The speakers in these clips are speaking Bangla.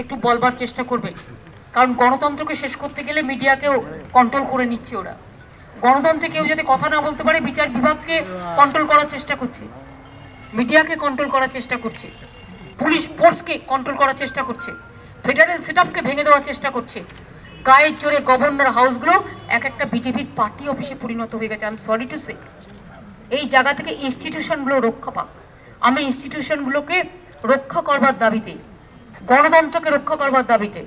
একটু বলবার চেষ্টা করবে। কারণ গণতন্ত্রকে শেষ করতে গেলে মিডিয়াকেও কন্ট্রোল করে নিচ্ছে ওরা। গণতন্ত্রে কেউ যদি কথা না বলতে পারে, বিচার বিভাগকে কন্ট্রোল করার চেষ্টা করছে। মিডিয়াকে কন্ট্রোল করার চেষ্টা করছে। পুলিশ ফোর্সকে কন্ট্রোল করার চেষ্টা করছে। ফেডারেল সেটআপকে ভেঙে দেওয়ার চেষ্টা করছে। গায়ের জোরে গভর্নর হাউসগুলো এক একটা বিজেপির পার্টি অফিসে পরিণত হয়ে গেছে। আমি সরি টু সে এই জায়গা থেকে ইনস্টিটিউশনগুলো রক্ষা পাক। আমি ইনস্টিটিউশনগুলোকে রক্ষা করবার দাবিতে গণতন্ত্রকে রক্ষা করবার দাবিতে,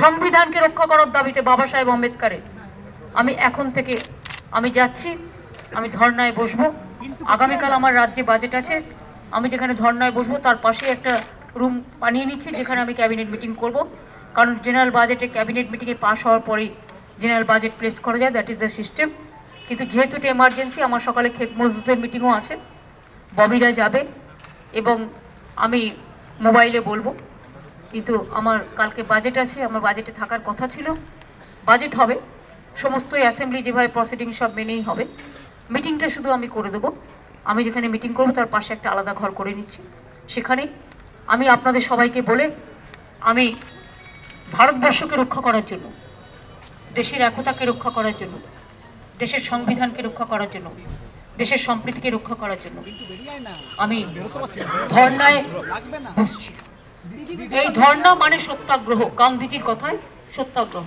সংবিধানকে রক্ষা করার দাবিতে বাবা সাহেব আম্বেদকারের। আমি এখন থেকে, আমি যাচ্ছি, আমি ধর্নায় বসবো। আগামীকাল আমার রাজ্যে বাজেট আছে। আমি যেখানে ধর্নায় বসবো, তার পাশে একটা রুম বানিয়ে নিচ্ছি, যেখানে আমি ক্যাবিনেট মিটিং করব। কারণ জেনারেল বাজেটে ক্যাবিনেট মিটিংয়ে পাশ হওয়ার পরেই জেনারেল বাজেট প্লেস করা যায় দ্যাট ইজ দ্য সিস্টেম কিন্তু যেহেতু এটা এমার্জেন্সি আমার সকালে ক্ষেত মজদুদের মিটিংও আছে। ববিরা যাবে এবং আমি মোবাইলে বলব। কিন্তু আমার কালকে বাজেট আছে, আমার বাজেটে থাকার কথা ছিল। বাজেট হবে। সমস্ত অ্যাসেম্বলি যেভাবে প্রসিডিং সব মেনেই হবে। মিটিংটা শুধু আমি করে দেবো। আমি যেখানে মিটিং করব, তার পাশে একটা আলাদা ঘর করে নিচ্ছি। সেখানে আমি আপনাদের সবাইকে বলে আমি ভারতবর্ষকে রক্ষা করার জন্য, দেশের একতাকে রক্ষা করার জন্য, দেশের সংবিধানকে রক্ষা করার জন্য, দেশের সম্প্রীতিকে রক্ষা করার জন্য আমি ধর্নায় বসছি। এই ধর্ণা মানে সত্যাগ্রহ। গান্ধীজির কথায় সত্যাগ্রহ।